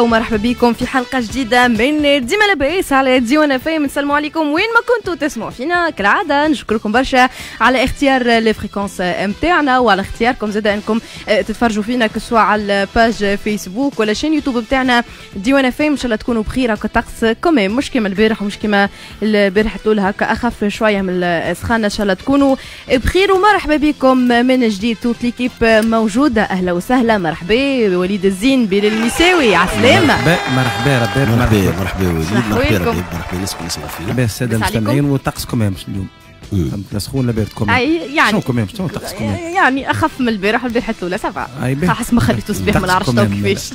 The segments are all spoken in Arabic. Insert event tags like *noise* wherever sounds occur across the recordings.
ومرحبا بكم في حلقة جديدة من ديما لاباس على ديوان FM نسلموا عليكم. وين ما كنتوا تسمعوا فينا كالعادة نشكركم برشا على اختيار les fréquences نتاعنا وعلى اختياركم زاد أنكم تتفرجوا فينا سوا على ال page Facebook ولا chaîne YouTube بتاعنا ديوان FM إن شاء الله تكونوا بخير. هكا طقس quand même. مش كيما البارح ومش كيما البارح تقول هكا أخف شوية من السخانه إن شاء الله تكونوا بخير ومرحبا بكم من جديد. toute l'équipe موجودة. أهلا وسهلا. مرحبا. وليد الزين بلال المساوي مرحبا. مرحبا. ربي مرحبا مرحبا. وليد. مرحبا مرحبا الناس اللي يسمعوا فينا. لاباس الساده. المستمعين وطقس quand même ش اليوم. فهمت لا سخون لا بارد quand même أي يعني شنو quand même شنو طقس quand même يعني أخف من البارح. البارح الاولى ça va. حسب ما خليته صباح ما نعرفش. كيفاش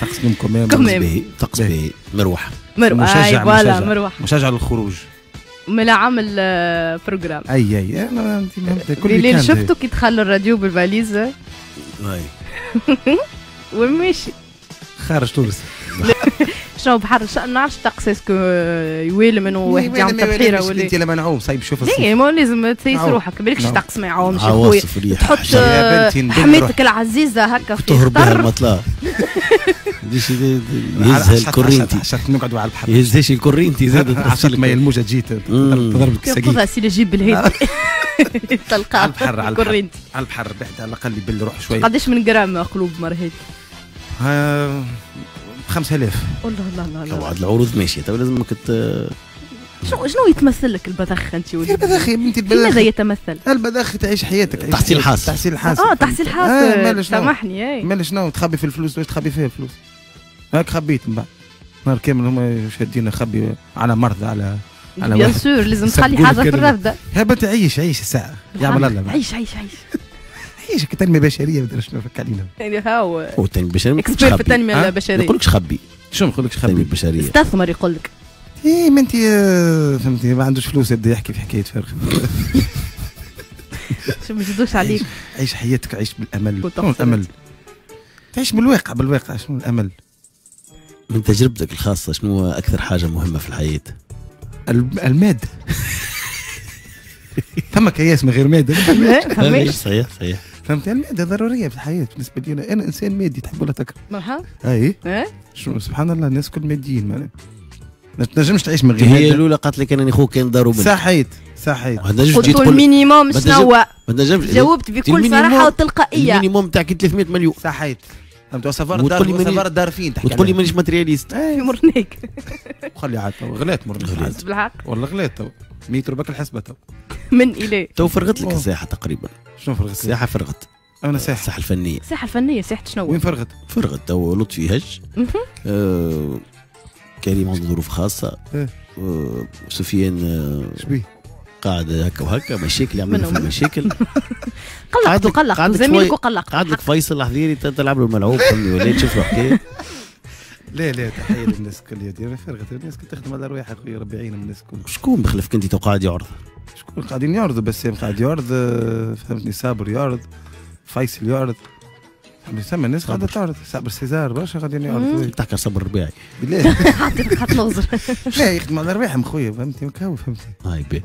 طقس اليوم quand même. طقس باهي مروحة. مروح أي مشجع voilà مشجع. مروح مشجع للخروج. ملا عامل programme أي أي. أنا انت فهمت كل le week-end شفته كي دخل الراديو بالفاليز؟ *laughs* ومشي خارج تونس. شنو بحر ما نعرفش طقس est-ce que يوالم إنه واحد يعمل تبحيرة ولا أنت لما نعوم صايب شوف الصيف. ليه ما لازم تسيس. روحك بالكش نعم. طقس ما يعاومش يا خويا. تحط حماتك العزيزة هكا في تهرب بها المطلع *laughs* يهزها الكورينتي. عشان نقعدوا على البحر. يهزهاش الكورينتي زاد عشان ما الموجه تجي. تضرب لك خذها السقيف سيدي جيب بالهيد؟ على *laughs* تلقاه البحر على البحر. كورينتي على البحر بعد على الأقل يبل روح شوي. قداش من جرام قلوب مرهيد ها 5000 الله الله الله الله. بعد العروض ماشية. تو لازمك ت- شنو شنو يتمثل لك البذخ أنت يا وليدي؟ البذاخي بنتي في ماذا يتمثل؟ البذاخي تعيش حياتك. عيش تحصيل. حاصل. تحصيل حاصل. آه تحصيل آه، حاصل. شنو؟ سامحني أي. مالا شنو؟ تخبي في الفلوس واش تخبي فيها الفلوس؟ هاك خبيت من بعد. نهار كامل هما شادين خبي على مرضى على على بيان. سور لازم تخلي حاجة في ال- الرفده يا بنت عيش عيش الساعة يعمل الله. عيش عيش عيش. عيش كتنمية بشرية بدنا شنو فك علينا يعني هاو هو التنميه البشريه ما يقولكش اكسبير في خبي. التنمية ها؟ ما البشرية. يقولكش خبي. شو ما التنميه خبي؟ البشريه استثمر يقول لك. إيه ما أنت آه، فهمتي ما عندوش فلوس يبدأ يحكي في حكاية فارغ *laughs* شو ما يزيدوش عليك. عيش حياتك عيش بالأمل. شنو. الأمل؟ تعيش بالواقع بالواقع شنو الأمل؟ من تجربتك الخاصة شنو هو أكثر حاجة مهمة في الحياة؟ الب- المادة. *laughs* ثم كياس من غير مادة. *laughs* صحيح صحيح. فهمت المادة ضرورية في الحياة بالنسبة لي. أنا. أنا إنسان مادي تحب ولا تكره؟ مرحبا. أي. آه شنو سبحان الله الناس كل ماديين معناها. ما تنجمش تعيش من غير هي الأولى قالت لك أنا خوك كان بنت صحيت صحيت. قلت ال minimum شنو هو؟ ما تنجمش جاوبت بكل صراحة وتلقائية. ال minimum تاعك 300 مليون. صحيت. فهمت؟ وسفر وتقول لي دار ماني- وسفر دار فين؟ تحكي وتقول لي. مانيش matérialiste. في مرنيك. *laughs* خلي عاد غلات مر غلات. بالحق. والله غلات 100 ربك الحسبة تو. *laughs* من اليه تو فرغت لك أوه. الساحة تقريبا. شنو فرغت؟ الساحة فرغت. أنا ساحة. الساحة الفنية. الساحة الفنية ساحة شنو؟ وين فرغت؟ فرغت تو لطفي هج. آه كريم عنده ظروف خاصة. إيه. آه سفيان آه شبيه قاعد هكا وهكا مشاكل يعمل منهم. في مشاكل *laughs* قلقت قعدك زميلك وقلقت قعد لك فيصل حذيري تلعب له الملعوب فهمني ولا تشوف له حكايه لا لا تحية للناس الكل يا دير فرغت الناس كنت تخدم على رواحها خويا ربي يعين الناس الكل شكون بخلفك انت تو قاعد يعرض؟ شكون قاعدين يعرضوا؟ بسام قاعد يعرض فهمتني صابر يعرض فيصل يعرض. فهمتني ثم الناس قاعدة صابر. تعرض. صابر سيزار برشا قاعدين. يعرضوا. تحكي صبر رباعي. بالله حط نغزر لا يخدم على رواحهم خويا فهمتني هو فهمتني. هاي بي.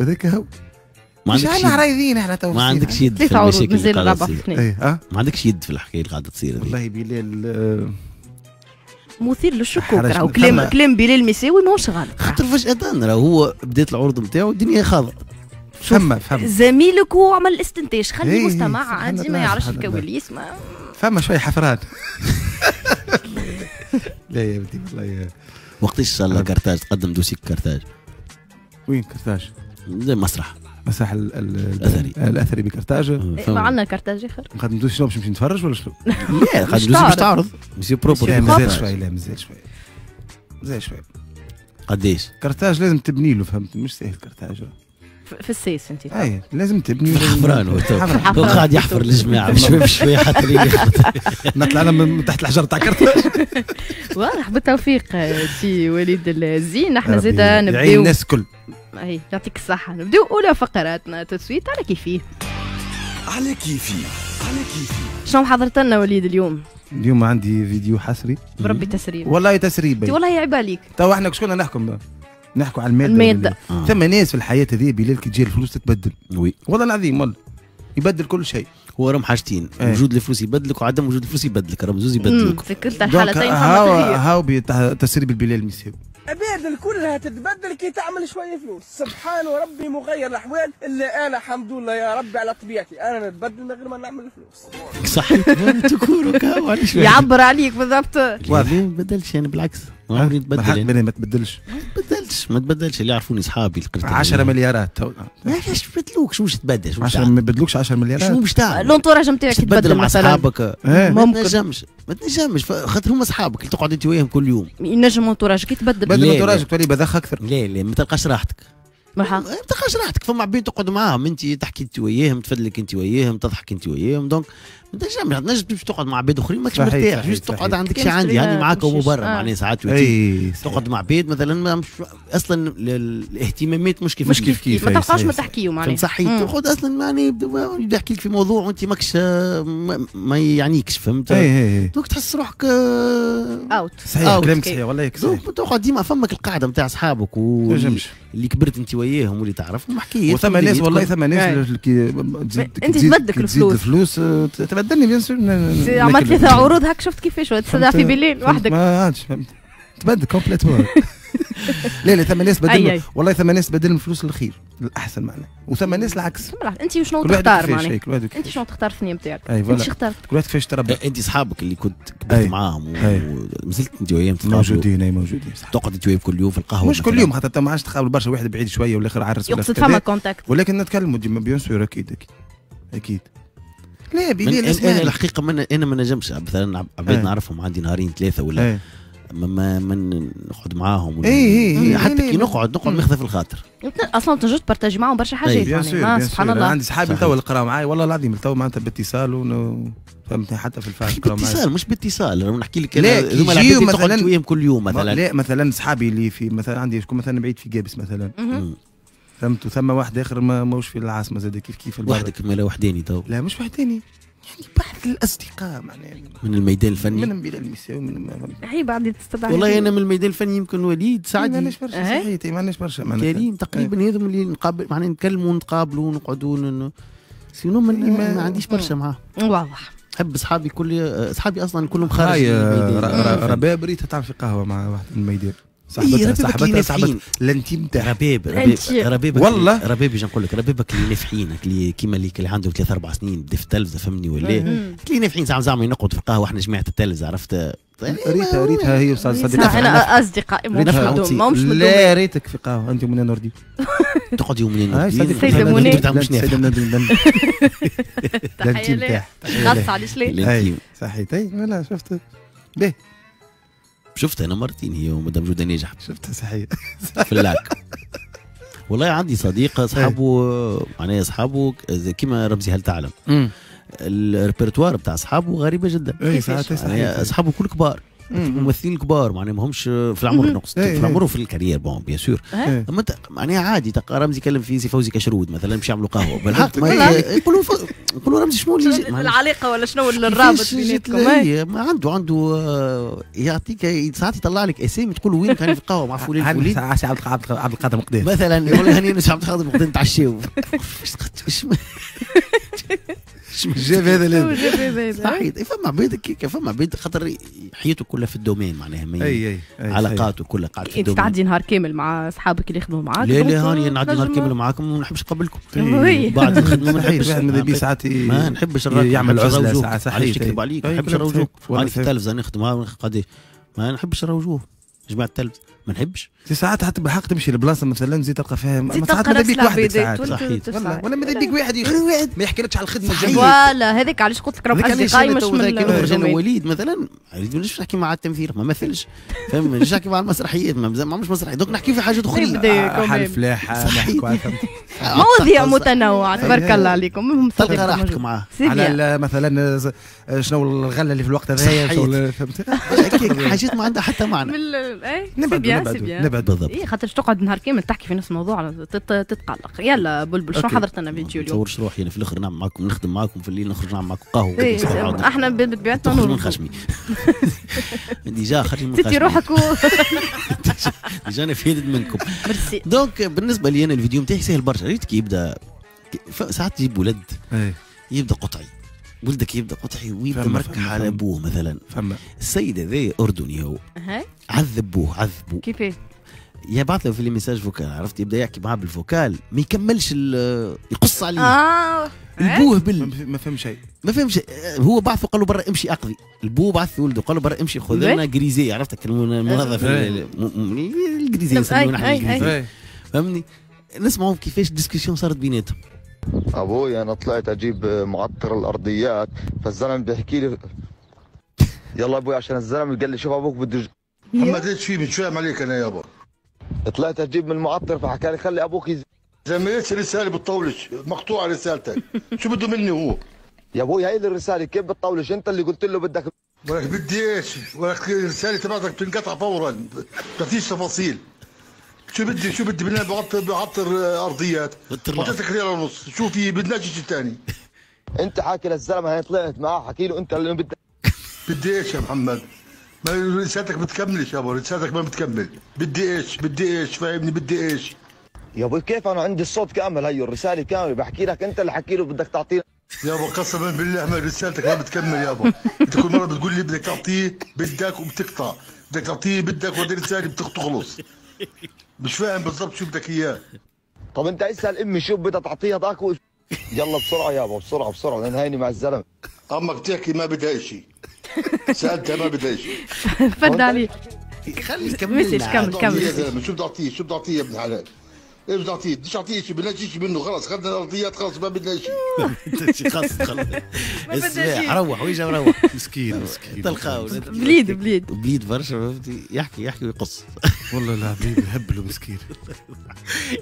هذاك هو. ما عندكش إحنا إحنا تو ما عندكش يد في المشاكل اللي قاعدة تصير. إيه أه؟ ما عندكش يد في الحكاية اللي قاعدة تصير هذه والله بلال آه، مثير للشكوك راهو كلام كلام بلال المساوي ماهوش غلط خاطر فجاه راه هو بدات العروض نتاعو الدنيا خاضه فما فما. زميلك هو عمل الاستنتاج خلي إيه، مستمع سبحان عادي ما يعرفش. الكواليس ما فما شوي حفران. *laughs* لا يا ودي والله وقتاش ان شاء الله كرتاج تقدم dossier ك كرتاج وين كرتاج زي مسرح مساح ال- ال- الأثري. الأثري بكرتاج إيه، ما عندنا كارتاج اخر ما خدمتوش شنو باش نمشي نتفرج ولا شنو؟ *laughs* لا مش dossier ك باش تعرض. monsieur propre لا. مازال شوي لا مازال شوي. مازال شوي. قداش كرتاج لازم تبني له فهمت؟ مش سهل كرتاج في السيس انت. أي لازم تبني حفران هو قاعد يحفر الجماعة. *laughs* بشوي بشوي حتى اللي *laughs* نطلع أنا من تحت الحجر تاع كرتاج *laughs* واضح بالتوفيق سي وليد الزين. إحنا يعين نبداو الناس الكل. أي يعطيك الصحة. نبدأو أولى فقراتنا تسويت. على كيفيه على كيفي. على كيفي. شنو حضرت لنا وليد اليوم؟ اليوم عندي فيديو حصري. بربي تسريب. والله انت تسريبي والله يعيب عليك تو إحنا شكون نحكم؟ نحكوا على الماده. ولا لا؟ ثم ناس في الحياة هذه بلال كي تجي الفلوس تتبدل. oui. والله العظيم والله. يبدل كل شيء. هو راهم حاجتين. إيه. وجود الفلوس يبدلك وعدم وجود الفلوس يبدلك. راهم زوز يبدلوك في كلتا الحالتين هاو فما تغيير هاو بتاع- تسريب البلال المساوي عباد كلها تتبدل كي تعمل شوية فلوس. سبحان ربي مغير الأحوال. إلا أنا الحمد لله يا ربي على طبيعتي. أنا نتبدل من غير ما نعمل فلوس. صح. *laughs* علاش؟ يعبر عليك بالضبط. واضح ما بدلش أنا بالعكس. ما عمري. بني ما تبدلش. ما تبدلش ما تبدلش. اللي يعرفوني اصحابي القرطة 10 مليارات. علاش تبدلوك شو باش تبدل؟ شو باش 10 تعمل؟ ما يبدلوكش 10 شو مليارات باش تعمل؟ الانتوراج نتاعك تبدل مع مثلا. اصحابك إيه. ما. تنجمش. ما تنجمش. خاطر هما أصحابك اللي تقعد أنت وياهم كل يوم. ينجم انتوراجك يتبدل بدل لا. تولي بذخ أكثر. لا لا ما تلقاش راحتك. ما تلقاش راحتك. فما عباد تقعد معاهم أنت تحكي أنت وياهم تفدلك أنت وياهم تضحك أنت وياهم. donc ما تنجمش تنجم تمشي تقعد مع عباد اخرين ماكش صحيح، مرتاح صحيح، juste تقعد صحيح. عندك شي عندي نشتريها هاني معاك تمشيش. وبرا آه. معناها ساعات تقعد مع عباد مثلا ما مش أصلا ال- ال- الاهتمامات مش كيف مش كيف كيف. ما تلقاش صحيح، ما صحيح. تحكيو معناها صحيح. تاخذ أصلا يعني يبدا يحكي لك في موضوع وأنت ماكش آه، ما- ما يعنيكش فهمت أي أي donc تحس روحك آه، out صحيح أو كلامك. صحيح والله صحيح donc تقعد ديما فمك القاعدة نتاع أصحابك ما نجمش واللي كبرت أنت وياهم واللي تعرفهم حكايات وثم ناس والله تكون- ثم أي. ناس اللي كي تزيد الفلوس. الفلوس تبدلني bien sûr عملت ثلاثة الفلوس. عروض هاك شفت كيفاش؟ تستدعى في بالليل وحدك. ما عادش فهمت؟ تبدل complètement *laughs* لا لا ثم ناس بدل. والله ثم ناس بدل الفلوس الخير الأحسن معنا وثم ناس العكس. أنت شنو كل واحد تختار معناها؟ هيك، كل واحد أنت شنو تختار الثنيه نتاعك أنت اخترت كل واحد كيفاش تربى. أنت أصحابك اللي كنت. كبرت معاهم. ومازلت أنت وياهم موجودين أي موجودين. تقعد أنت وياهم كل يوم في القهوة مش كل. يوم خاطر ما عادش تقابل برشا. واحد بعيد شوية والآخر عرس ولا يقصد. فما contact ولكن نتكلموا ديما bien sûr أكيد أكيد. أكيد. لا من بيلي أنا, الحقيقة من أنا ما نجمش مثلا عب- عباد أي. نعرفهم عندي نهارين ثلاثة ولا اي ما ما, ما نقعد معاهم ولا- إي إي إي. حتى لا، لا، كي. نقعد نقعد. ناخذ في الخاطر. أصلا تنجم ت partager معاهم برشا حاجات bien سبحان الله. عندي صحابي. تو اللي قراو معاي والله العظيم تو معناتها باتصال ون- فهمتني؟ حتى في معاي باتصال مش باتصال. راح نحكي لك لا، يجيو تقعد مثلاً- وياهم كل يوم مثلا. لا مثلا صحابي اللي في مثلا عندي شكون مثلا بعيد في جابس مثلا. فهمت وثم واحد آخر ما موش في العاصمة زاد كيف كيف. وحدك مالا وحداني تو. لا مش واحد ثاني يعني بعض الأصدقاء معناها من الميدان الفني؟ من بلال المساوي من ما. هي بعد تستدعي والله أنا من الميدان الفني يمكن وليد ما سعدي عندناش برشا أهي. صحيتي ما عندناش برشا. كريم تقريبا هذم اللي نقابل معناها نتكلموا ونتقابلوا ونقعدوا sinon ما, ما- ما عنديش برشا معاه. واضح. نحب أصحابي كل أصحابي أصلا كلهم خارج هاي الميدان. ر- ر- رباب ريتها تعمل في قهوة مع واحد من الميدان. صاحبتها اللي صاحبتها. صاحبتها ال intime تاعها رباب رباب ربابك والله. رباب باش نقول لك ربابك اللي نافعينك اللي كيما اللي اللي عنده ثلاث أربع سنين بدا في التلفزه فهمني ولا. اللي نافعين زعما زعما نقعد في القهوة إحنا جماعة التلفزه عرفت؟ ريتها ريتها هي صديقتها أنا مدوم لا ريتك في قهوة أنت ومنى نوردي *laughs* تقعد يومين هاي صديقتها سيدة لا، منى. سيدة. منى، ال intime ليه. تاعها غص على شلي ال intime. صحيت. أي لا شفت. باهي شفتها أنا مرتين هي ومدام جودة ناجح شفتها صحيح. *laughs* في اللاك. والله عندي صديق أصحابه معناها أصحابه كيما رمزي هل تعلم؟ ال répertoire بتاع أصحابه غريبة جدا. اي؟ ساعات يعني أصحابه كل كبار. مم. ممثلين كبار معناها ما همش في العمر مم. نقصد إيه، في العمر وفي ال carrière bon bien sûr. إيه. أما معناها عادي تلقى رمزي يكلم في سي فوزي كشرود مثلا باش يعملوا قهوة. بالحق. *laughs* يقولوا يقولوا رمزي شنو اللي معناها العلاقه ولا شنو الرابط بيناتكم؟ ما عنده عنده آه، يعطيك ساعات يطلع لك اسامي تقول وين كان في القهوة؟ مع فلان فلان. عبد عبد القادر مقدام مثلا يقول لي هاني عبد القادر مقدم نتعشاو. *laughs* إيش جاب هذا جاب هذا؟ صحيح. فما عباد كيكا فما عباد خاطر حياته كلها في ال domaine معناها اي اي أي، علاقاته كلها قاعدة في انت ال domaine. تعدي نهار كامل مع أصحابك اللي يخدموا معاك؟ لا لا هاني نعدي نهار كامل. معاكم وما نحبش نقابلكم. *laughs* بعد الخدمه ما نحبش ماذا بيه ساعات ما نحبش يعمل عزلة. ساعات صحيح. علاش تكذب عليك ما نحبش. والله هاني في. التلفزه نخدم ما نحبش الروجوه جماعة التلفزه ما نحبش. في ساعات حتى بالحق تمشي لبلاصة مثلا زي تلقى فيها زيد ما ساعات تلقى ماذا بيك وحدك العبادات ساعات. صحيح. والله ولا ماذا بيك واحد يخ- واحد. ما يحكي على الخدمة. الجميله فوالا هذاك علاش قلت لك علاش اصدقائي مش من نخرج أنا. وليد مثلا عرفت مش نحكي مع التمثيل ما مثلش. فاهم؟ مش نحكي مع المسرحيات ما ما مش مسرحيات donc نحكي في حاجات نبدا آه، كمان. حال فلاح صحيح. نحكوا على فهمت. مواضيع متنوعة. تبارك. الله عليكم. المهم تلقى راحتك. معاه. على مثلا شنو الغلة اللي في الوقت هذايا فهمت؟ *laughs* حاجات ما عندها حتى معنى. اي نبعد بيان نبعد بيان نبعد بالضبط. اي خاطر تقعد نهار كامل تحكي في نفس الموضوع تت- تتقلق. يلا بلبل شنو. حضرت لنا ما فيديو اليوم نتصورش روحي أنا في الآخر نعمل معاكم نخدم معاكم في الليل نخرج نعمل معاكم قهوة. إيه، نقعد أحنا بطبيعتنا تخرج من خشمي. *laughs* déjà خرج من ستي خشمي. روحك. *laughs* déjà أنا فهمت منكم. merci donc بالنسبة لي أنا الفيديو نتاعي سهل برشا. ريت كي يبدا ساعات تجيب ولد. إيه. يبدأ قطعي. ولدك يبدأ قطعي ويبدأ مركح على. أبوه مثلا. فما السيد هذا أردني هو. هاي. عذبوه عذبوه. كيفاه يبعث له في ال message vocal عرفت؟ يبدأ يحكي معاه بال vocal ما يكملش يقص عليه. آه. البوه ما بال ما فهم شيء. ما فهمش. هو بعثه قال له برا امشي أقضي. البو بعث ولده قال له برا امشي خذ بيه؟ لنا جريزي عرفت؟ كلمة المنظف إيه. ال- م- م- الجريزي نعم، نحن إيه. فهمني؟ نسمعوا كيفاش ال discussion صارت بيناتهم. أبوي أنا طلعت أجيب معطر الأرضيات فالزلمة بيحكي لي يلا أبوي عشان الزلمة قال لي شوف أبوك بده يج- محمد إيش في مش فاهم عليك أنا يابا طلعت أجيب من المعطر فحكى لي خلي أبوك يز... زميلتش رسالة بتطولش مقطوعة رسالتك. شو بده مني هو؟ يا أبوي هاي الرسالة كيف بتطولش؟ أنت اللي قلت له بدك ولك بدي إيش؟ ولك الرسالة تبعتك تنقطع فورا بتعطيش تفاصيل. شو بدي شو بدي بدنا بعطر بعطر أرضيات. اعطيتك ريال ونص. شو في؟ بدنا شيء ثاني أنت حاكي للزلمة هاي طلعت معاه حكي له أنت اللي بدك بدي إيش يا محمد؟ ما رسالتك بتكملش يا ابو رسالتك ما بتكمل. بدي إيش؟ بدي إيش؟ فاهمني؟ بدي إيش؟ يا أبوي كيف أنا عندي الصوت كامل هي الرسالة كاملة بحكي لك أنت اللي حكي له بدك تعطينا يا أبو قسما بالله ما رسالتك ما بتكمل يا أبو. أنت كل مرة بتقول لي بدك تعطيه بدك وبتقطع. بدك تعطيه بدك وهذه الرساله بتخلص مش فاهم بالضبط شو بدك إياه. طب أنت اسأل أمي شو بدها تعطيها ذاك و... يلا بسرعة يابا بسرعة بسرعة لأن هيني مع الزلمة. أمك بتحكي ما بدها شيء سالتها ما بدها *laughs* شيء فد عليه خلي message كمل كمل. زلمه شو بدي أعطيه شو بدي أعطيه يا ابن الحلال إيش بدي اعطيه بديش اعطيه شيء بدنا شيء منه خلاص خذنا الارضيات خلاص ما بدنا شيء خلص خلص بدنا اسمع شيء. روح ويجا روح. مسكين مسكين. تلقاو بليد بليد. بليد برشا فهمتي يحكي يحكي ويقص. والله العظيم يهبلوا مسكين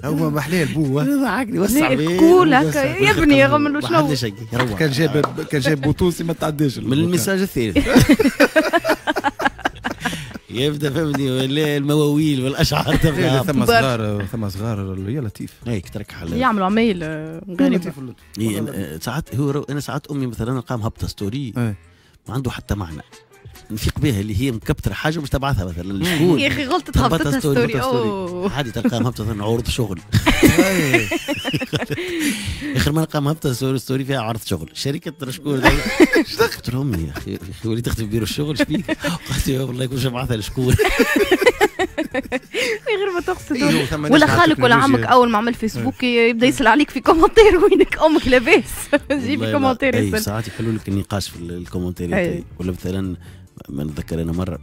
هو محليه البوه ضحكني وسع. كول هكا يا ابني يا ما شنو كان جاب كان جاب بوتوسي ما تعداش من ال message الثالث *laughs* يبدأ فهمني المواويل والأشعار تبع ثم صغار ثم صغار يا لطيف. هيك ترك حل يعملوا عمايل آه، لطيف اللطف. إيه، أنا- ساعات هو أنا ساعات أمي مثلا نلقاها مهبطه story إيه. ما عنده حتى معنى. نفيق بها اللي هي مكبتره حاجة ومش تبعثها مثلا لشكون؟ يا أخي غلطت هبطتها story، عادي تلقاها مهبطه مثلا عروض شغل. إيه. اخر مره نلقاها مهبطه story story فيها عرض شغل. شركة شكون قلت *laughs* لهم يا أخي؟ يا أخي ولي تخدم بيرو الشغل شبيك قالت لي والله يكون بعثها لشكون غير ما تقصد. إيه، ولا خالك ولا. عمك أول ما عمل فيسبوك يبدأ يسأل عليك في commentaire وينك؟ أمك لاباس. *laughs* والله commentaire. أي ساعات يخلوا لك النقاش في. أي. ولا مثلا ما نتذكر أنا مرة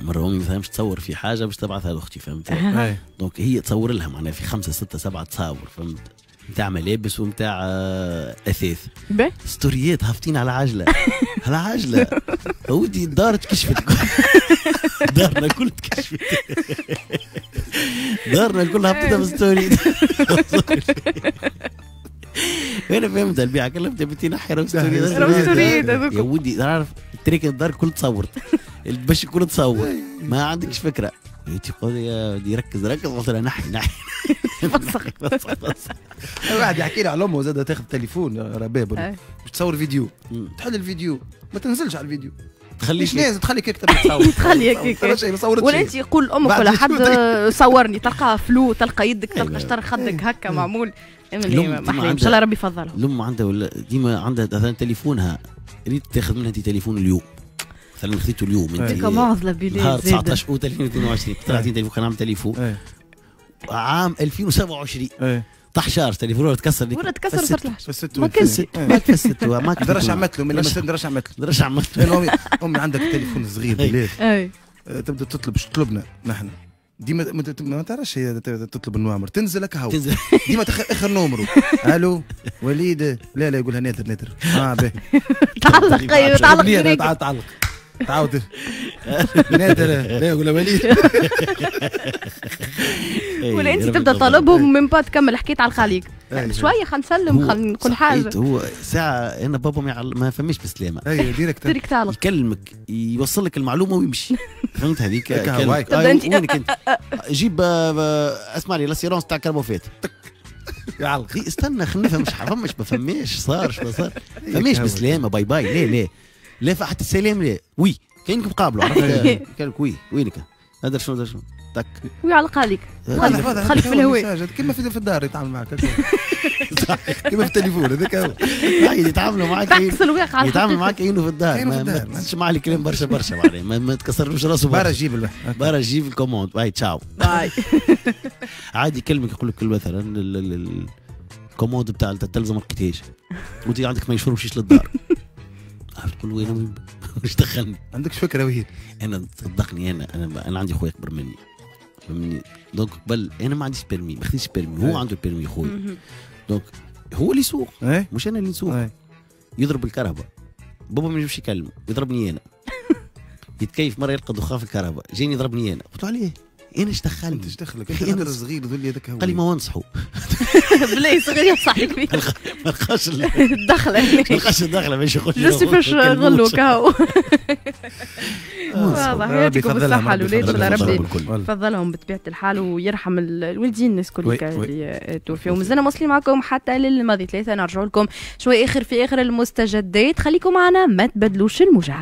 مرة أمي مثلا مش تصور في حاجة باش تبعثها لاختي فهمت. donc هي تصور لها معناها في خمسة ستة سبعة تصاور فهمت؟ نتاع ملابس ونتاع آه، أثاث. باهي. ستوريات هافتين على عجلة. *laughs* على عجلة. ودي الدار تكشفت. *laughs* دارنا كل تكشفت. *laughs* دارنا كلها هبطتها بال story أنا فهمت البيعة كلمت بنتي نحي راه ستوري راه ستوريات هذوك. يا ودي تعرف تريك الدار كل تصورت. البش كل تصور. ما عندكش فكرة. تقول يا ودي ركز ركز قلت لها نحي نحي. *laughs* واحد *laughs* يحكي لي على امه زاد تاخذ تليفون رباب. باش تصور فيديو. تحل الفيديو. ما تنزلش على الفيديو. تخليش مش لازم تخليك تبي تصور. *laughs* تخلي هيك ترى شيء ما صورتش ولا. انت يقول أمك بعد ولا حد بدك؟ صورني تلقى فلو تلقى يدك تلقى أيوة. شطر خدك هكا معمول الأم امني ديما ما إن شاء الله ربي يفضلها الام عندها ولا ديما عندها مثلا تليفونها. ريت تاخذ منها انت تليفون اليوم. مثلا خذيته اليوم انت هيك معضلة نهار بلاد زاده 19 اوت 2022 طلعت تليفون كان عامل تليفون. عام 2027 إيه طاح شارج تليفون تكسر ولا تكسر فست- صرت الحش فسدت ما كنت. ما ما كنت درش عملت له من درش- عملت له درش عملت لأن امي أمي عندك تليفون صغير أي. آه، تبدأ تطلب باش تطلبنا نحن. ديما ما تعرفش هي ت- تطلب النوامر. تنزل لك هو تنزل. ديما آخر نومرو. *laughs* ألو وليد. لا لا يقولها نادر نادر آه به. *laughs* تعلق أيوه تعلق تعلق. تعاود. *laughs* نادر. لا يقول وليد إي، ولا أنت تبدأ. طالبهم من بعد تكمل حكيت على الخليج. أي. شوية خلينا نسلم كل صحيت، حاجة. هو ساعة أنا بابا ما, يعل... ما فماش بسلامة اي ديريكت تعلق. يكلمك يوصل لك المعلومة ويمشي. *laughs* فهمت هذيك؟ وينك أنت. *laughs* جيب آه، اسمع لي لاسيرونس تاع كربوفات يعلق خي استنى خلينا نفهم مش فماش ما فماش صار شو صار. فماش هواي. بسلامة باي باي. لا لا لا حتى السلام لا وي كانكم قابلوا عرفت؟ *laughs* قال لك وي وينك هذا شنو هذا شنو تك ويعلق عليك واضح خليك في الهواء. كيما في الدار يتعامل معك. *laughs* كيما في التليفون هذاك هو. يتعاملوا معك كأن- تعكس الواقع. يتعامل. معك كأنه في الدار. ما, ما الدار. تسمع لي كلام برشا برشا معناها. ما, تكسرلوش راسه برا جيب برا جيب الكوموند. باي تشاو. باي. *laughs* عادي يكلمك يقول لك مثلا ال- ال- ال- الكوموند بتاع التلفزه ما لقيتهاش وانت عندك ما يشور مشيش للدار. عارف تقول له وين *laughs* مش دخلني. عندكش فكرة وين أنا صدقني أنا أنا أنا عندي خويا أكبر مني. فهمني دونك قبل أنا ما عنديش بيرمي ما خديتش بيرمي هو إيه. عنده البيرمي خويا دونك هو اللي يسوق. إيه. مش أنا اللي نسوق. إيه. يضرب الكهرباء. بابا ما يجيبش يكلمه يضربني أنا. *laughs* يتكيف مرة يلقى دخان في الكهرباء. جيني يضربني أنا. قلت له عليه أنا إيش دخلني؟ أنت إيش دخلك؟ أنت إيه، صغير تقول لي هذاك هو قال لي ما ونصحوا *laughs* بلاي صغير فيك ما لقاش ال- الدخله ما لقاش الدخله باش يخش جست فاش غلوك هاو واضح. يعطيكم الولاد يفضلها، ولا ربي. يفضلهم بطبيعة الحال ويرحم ال- الوالدين الناس كل. اللي توفيوا ومازلنا مواصلين معكم حتى للماضي ثلاثة نرجع لكم شوي آخر في آخر المستجدات. خليكم معنا ما تبدلوش الموجة.